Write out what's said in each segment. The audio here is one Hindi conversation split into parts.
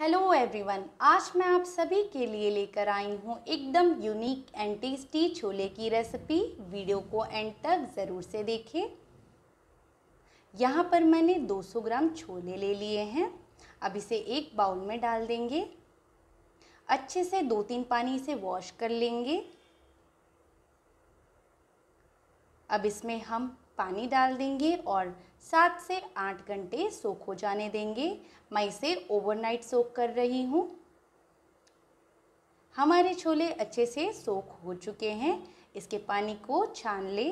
हेलो एवरीवन, आज मैं आप सभी के लिए लेकर आई हूँ एकदम यूनिक एंड टेस्टी छोले की रेसिपी। वीडियो को एंड तक ज़रूर से देखें। यहाँ पर मैंने 200 ग्राम छोले ले लिए हैं। अब इसे एक बाउल में डाल देंगे। अच्छे से दो तीन पानी से वॉश कर लेंगे। अब इसमें हम पानी डाल देंगे और सात से आठ घंटे सोख हो जाने देंगे। मैं इसे ओवरनाइट सोख कर रही हूँ। हमारे छोले अच्छे से सोख हो चुके हैं। इसके पानी को छान ले।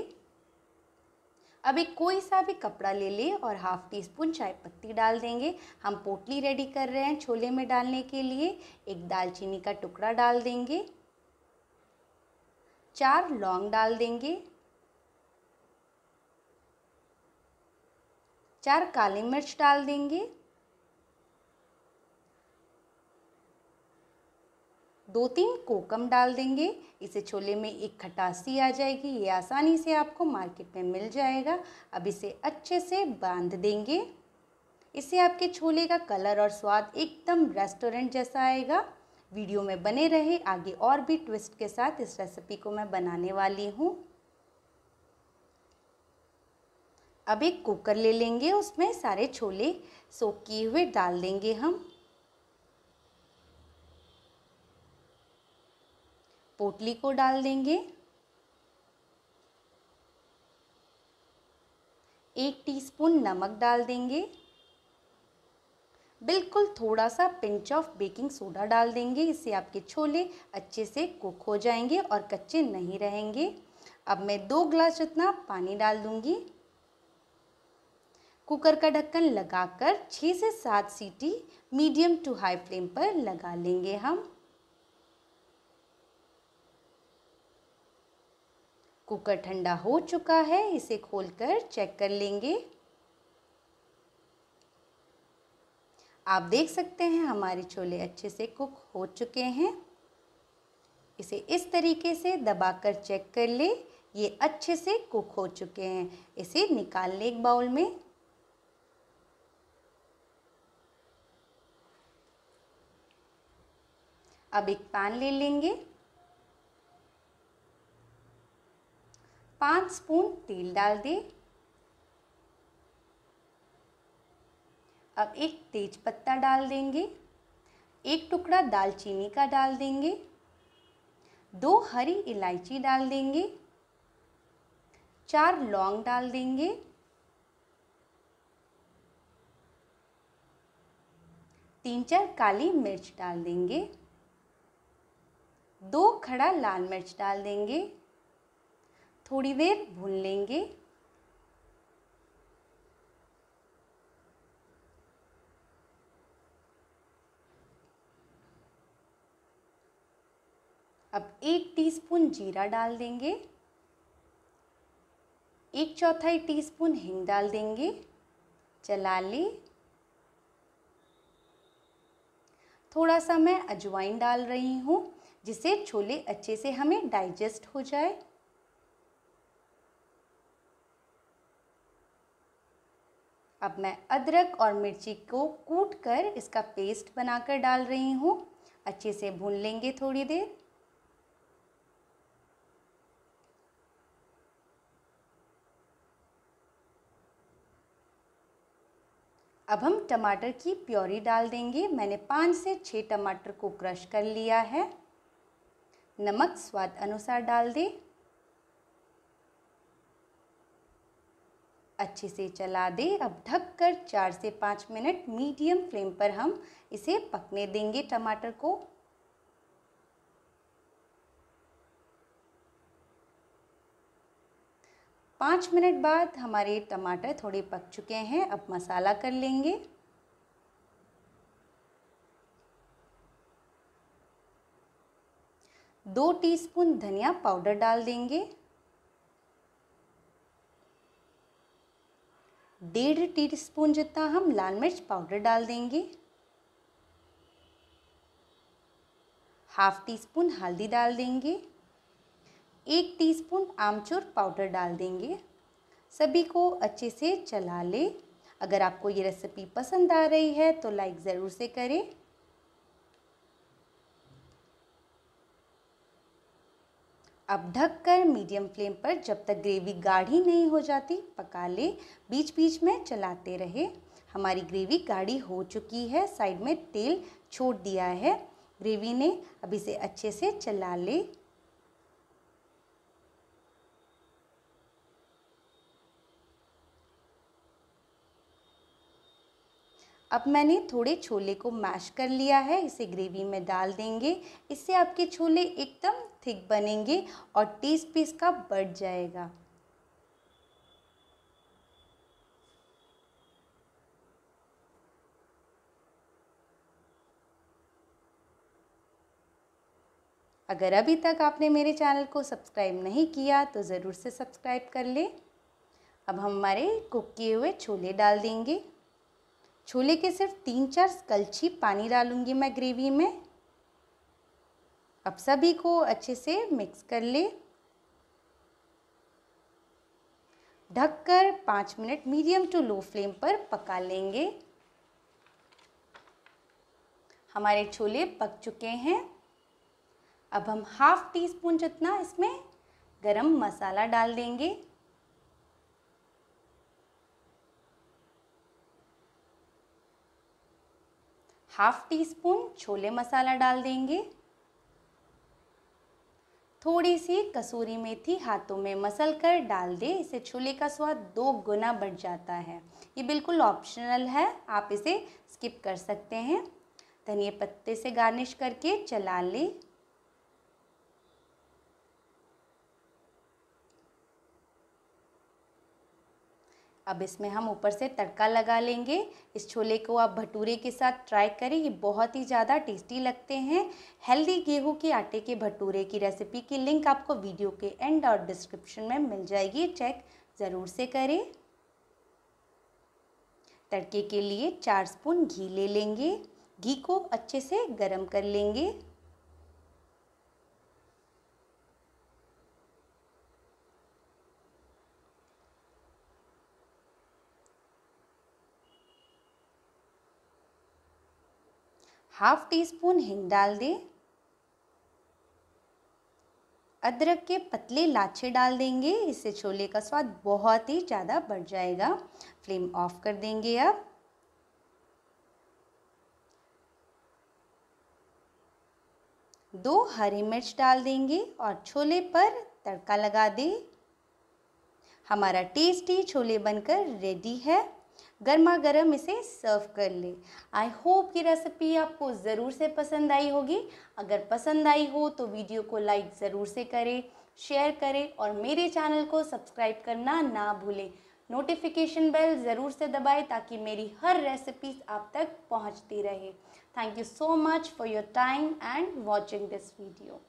अब एक कोई सा भी कपड़ा ले ले और हाफ़ टी स्पून चाय पत्ती डाल देंगे। हम पोटली रेडी कर रहे हैं छोले में डालने के लिए। एक दालचीनी का टुकड़ा डाल देंगे। चार लौंग डाल देंगे। चार काली मिर्च डाल देंगे। दो तीन कोकम डाल देंगे। इसे छोले में एक खटासी आ जाएगी। ये आसानी से आपको मार्केट में मिल जाएगा। अब इसे अच्छे से बाँध देंगे। इससे आपके छोले का कलर और स्वाद एकदम रेस्टोरेंट जैसा आएगा। वीडियो में बने रहे। आगे और भी ट्विस्ट के साथ इस रेसिपी को मैं बनाने वाली हूँ। अब एक कुकर ले लेंगे, उसमें सारे छोले सोख किए हुए डाल देंगे हम। पोटली को डाल देंगे। एक टीस्पून नमक डाल देंगे। बिल्कुल थोड़ा सा पिंच ऑफ़ बेकिंग सोडा डाल देंगे, इससे आपके छोले अच्छे से कुक हो जाएँगे और कच्चे नहीं रहेंगे। अब मैं दो ग्लास जितना पानी डाल दूँगी। कुकर का ढक्कन लगाकर छः से सात सीटी मीडियम टू हाई फ्लेम पर लगा लेंगे हम। कुकर ठंडा हो चुका है, इसे खोलकर चेक कर लेंगे। आप देख सकते हैं हमारे छोले अच्छे से कुक हो चुके हैं। इसे इस तरीके से दबाकर चेक कर ले, ये अच्छे से कुक हो चुके हैं। इसे निकाल ले एक बाउल में। अब एक पैन ले लेंगे। पाँच स्पून तेल डाल दें। अब एक तेज पत्ता डाल देंगे। एक टुकड़ा दालचीनी का डाल देंगे। दो हरी इलायची डाल देंगे। चार लौंग डाल देंगे। तीन चार काली मिर्च डाल देंगे। दो खड़ा लाल मिर्च डाल देंगे। थोड़ी देर भून लेंगे। अब एक टीस्पून जीरा डाल देंगे। एक चौथाई टीस्पून हिंग डाल देंगे। चला ले। थोड़ा सा मैं अजवाइन डाल रही हूँ। जिससे छोले अच्छे से हमें डाइजेस्ट हो जाए। अब मैं अदरक और मिर्ची को कूट कर इसका पेस्ट बनाकर डाल रही हूँ। अच्छे से भून लेंगे थोड़ी देर। अब हम टमाटर की प्योरी डाल देंगे। मैंने पाँच से छः टमाटर को क्रश कर लिया है। नमक स्वाद अनुसार डाल दें। अच्छे से चला दें। अब ढक कर चार से पाँच मिनट मीडियम फ्लेम पर हम इसे पकने देंगे टमाटर को। पाँच मिनट बाद हमारे टमाटर थोड़े पक चुके हैं। अब मसाला कर लेंगे। दो टीस्पून धनिया पाउडर डाल देंगे। डेढ़ टीस्पून जितना हम लाल मिर्च पाउडर डाल देंगे। हाफ़ टी स्पून हल्दी डाल देंगे। एक टीस्पून आमचूर पाउडर डाल देंगे। सभी को अच्छे से चला लें। अगर आपको ये रेसिपी पसंद आ रही है तो लाइक ज़रूर से करें। अब ढक कर मीडियम फ्लेम पर जब तक ग्रेवी गाढ़ी नहीं हो जाती पका ले बीच बीच में चलाते रहे। हमारी ग्रेवी गाढ़ी हो चुकी है साइड में तेल छोड़ दिया है। ग्रेवी ने अब इसे अच्छे से चला ले। अब मैंने थोड़े छोले को मैश कर लिया है, इसे ग्रेवी में डाल देंगे। इससे आपके छोले एकदम थिक बनेंगे और टेस्ट भी इसका बढ़ जाएगा। अगर अभी तक आपने मेरे चैनल को सब्सक्राइब नहीं किया तो ज़रूर से सब्सक्राइब कर ले। अब हम हमारे कुक किए हुए छोले डाल देंगे। छोले के सिर्फ़ तीन चार कलछी पानी डालूँगी मैं ग्रेवी में। अब सभी को अच्छे से मिक्स कर ले। ढककर पाँच minute medium to low flame पर पका लेंगे। हमारे छोले पक चुके हैं। अब हम हाफ़ टी स्पून जितना इसमें गरम मसाला डाल देंगे। हाफ़ टी स्पून छोले मसाला डाल देंगे। थोड़ी सी कसूरी मेथी हाथों में मसल कर डाल दे, इसे छोले का स्वाद दो गुना बढ़ जाता है। ये बिल्कुल ऑप्शनल है, आप इसे स्किप कर सकते हैं। धनिया पत्ते से गार्निश करके चला लें। अब इसमें हम ऊपर से तड़का लगा लेंगे। इस छोले को आप भटूरे के साथ ट्राई करें, ये बहुत ही ज़्यादा टेस्टी लगते हैं। हेल्दी गेहूँ के आटे के भटूरे की रेसिपी की लिंक आपको वीडियो के एंड और डिस्क्रिप्शन में मिल जाएगी। चेक ज़रूर से करें। तड़के के लिए चार स्पून घी ले लेंगे। घी को अच्छे से गर्म कर लेंगे। हाफ़ टी स्पून हिंग डाल दें। अदरक के पतले लाछे डाल देंगे। इससे छोले का स्वाद बहुत ही ज़्यादा बढ़ जाएगा। फ्लेम ऑफ़ कर देंगे अब। दो हरी मिर्च डाल देंगे और छोले पर तड़का लगा दें। हमारा टेस्टी छोले बनकर रेडी है। गर्मा गर्म इसे सर्व कर ले। आई होप की रेसिपी आपको ज़रूर से पसंद आई होगी। अगर पसंद आई हो तो वीडियो को लाइक ज़रूर से करें शेयर करें और मेरे चैनल को सब्सक्राइब करना ना भूलें। नोटिफिकेशन बेल ज़रूर से दबाएँ ताकि मेरी हर रेसिपी आप तक पहुँचती रहे। Thank you so much for your time and watching this video